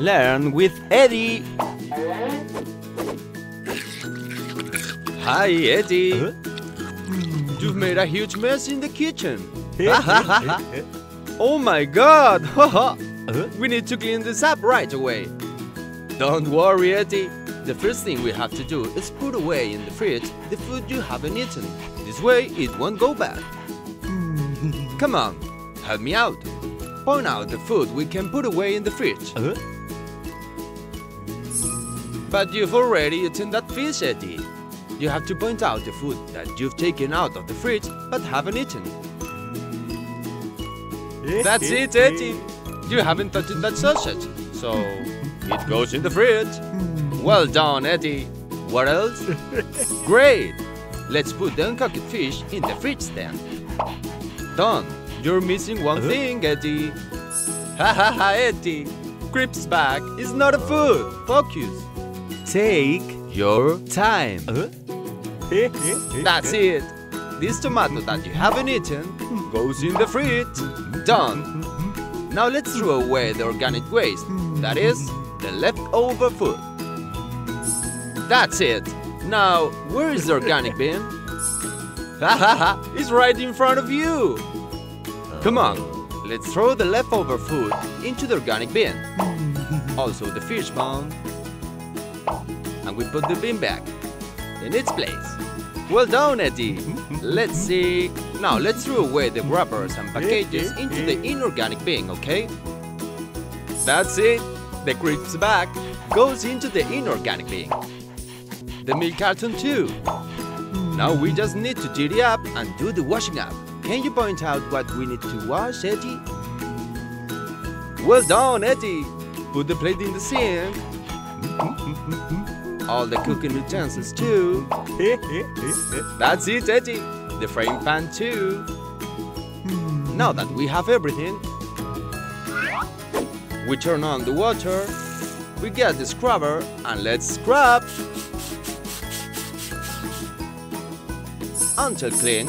Learn with Eddie. Hi, Eddie. Huh? You've made a huge mess in the kitchen. oh my god! We need to clean this up right away. Don't worry, Eddie. The first thing we have to do is put away in the fridge the food you haven't eaten. This way it won't go bad. Come on, help me out. Point out the food we can put away in the fridge. uh, But you've already eaten that fish, Eddie. You have to point out the food that you've taken out of the fridge but haven't eaten. That's it, Eddie. You haven't touched that sausage, so it goes in the fridge. Well done, Eddie. What else? Great. Let's put the uncooked fish in the fridge then. Done. You're missing one thing, Eddie. Ha ha ha, Eddie. Crips bag is not a food. Focus. Take your time. That's it. This tomato that you haven't eaten goes in the fridge. Done. Now let's throw away the organic waste. That is, the leftover food. That's it. Now, where is the organic bin? Ha ha ha! It's right in front of you. Come on, let's throw the leftover food into the organic bin. Also the fish bone. And we put the bin back in its place. Well done, Eddie. Let's see. Now let's throw away the wrappers and packages into the inorganic bin, okay? That's it. The crisps bag goes into the inorganic bin. The milk carton too. Now we just need to tidy up and do the washing up. Can you point out what we need to wash, Eddie? Well done, Eddie. Put the plate in the sink. All the cooking utensils too. That's it, Eddie. The frying pan too. Now that we have everything, we turn on the water, we get the scrubber, and let's scrub until clean.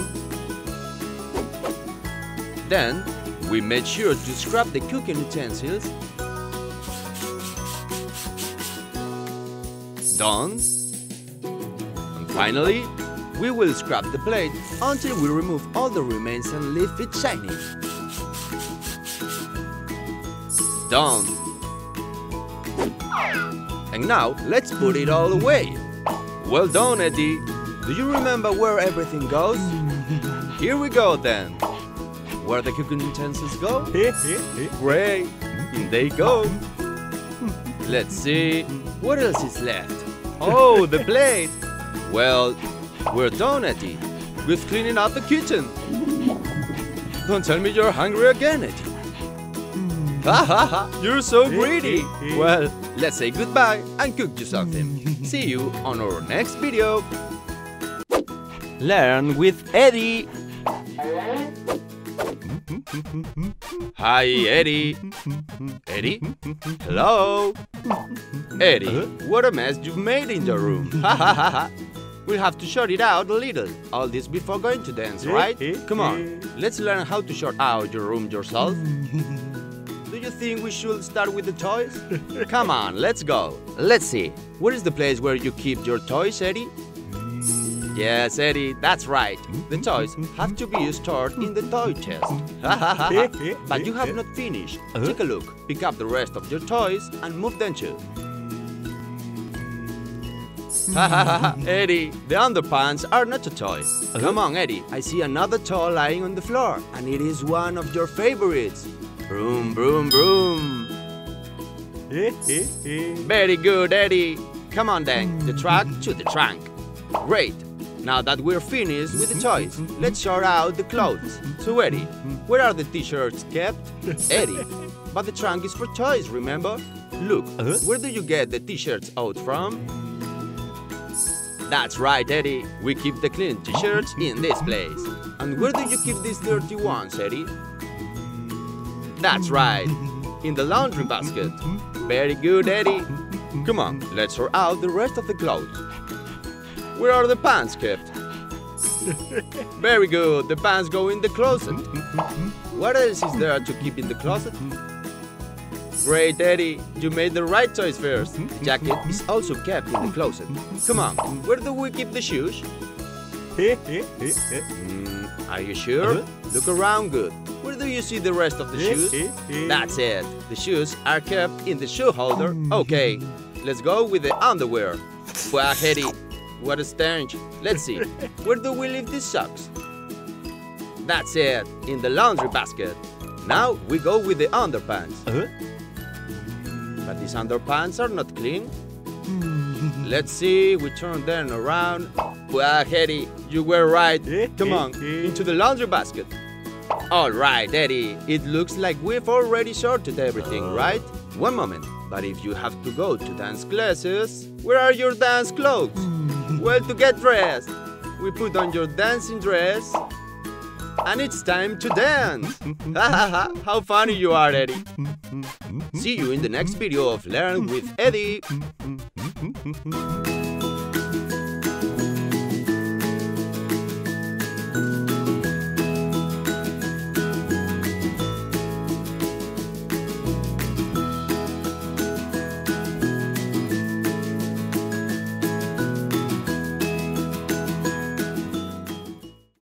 Then we make sure to scrub the cooking utensils. Done. And finally, we will scrub the plate until we remove all the remains and leave it shiny. Done. And now, let's put it all away. Well done, Eddie. Do you remember where everything goes? Here we go then. Where the cooking utensils go? Great. In they go. Let's see. What else is left? Oh, the plate. Well, we're done, Eddie. With cleaning out the kitchen. Don't tell me you're hungry again, Eddie. Hmm. Ha ha ha! You're so greedy! Well, let's say goodbye and cook you something. See you on our next video. Learn with Eddie. Hi, Eddie. Eddie? Hello? Eddie, what a mess you've made in your room. We'll have to sort it out a little. All this before going to dance, right? Come on, let's learn how to sort out your room yourself. Do you think we should start with the toys? Come on, let's go. Let's see. Where is the place where you keep your toys, Eddie? Yes, Eddie, that's right. The toys have to be stored in the toy chest. but you have not finished. Uh-huh. Take a look. Pick up the rest of your toys and move them too. Eddie, the underpants are not a toy. Uh-huh. Come on, Eddie. I see another toy lying on the floor, and it is one of your favorites. Broom, broom, broom. Very good, Eddie. Come on then, the truck to the trunk. Great. Now that we're finished with the toys, let's sort out the clothes. So, Eddie, where are the t-shirts kept? Eddie, but the trunk is for toys, remember? Look, Uh-huh. where do you get the t-shirts out from? That's right, Eddie. We keep the clean t-shirts in this place. And where do you keep these dirty ones, Eddie? That's right, in the laundry basket. Very good, Eddie. Come on, let's sort out the rest of the clothes. Where are the pants kept? Very good, the pants go in the closet. What else is there to keep in the closet? Great, Eddie. You made the right choice first. The jacket is also kept in the closet. Come on, where do we keep the shoes? Mm, are you sure? Uh-huh. Look around good. Where do you see the rest of the shoes? That's it. The shoes are kept in the shoe holder. Okay, let's go with the underwear. Wow, Eddie, what a stench. Let's see. Where do we leave these socks? That's it, in the laundry basket. Now we go with the underpants. Uh-huh. But these underpants are not clean. Let's see, we turn them around. Well, Eddie, you were right. Eh, Come eh, on, eh. into the laundry basket. All right, Eddie, it looks like we've already sorted everything, uh. right? One moment, but if you have to go to dance classes, where are your dance clothes? Well, to get dressed, we put on your dancing dress, and it's time to dance. How funny you are, Eddie. See you in the next video of Learn with Eddie.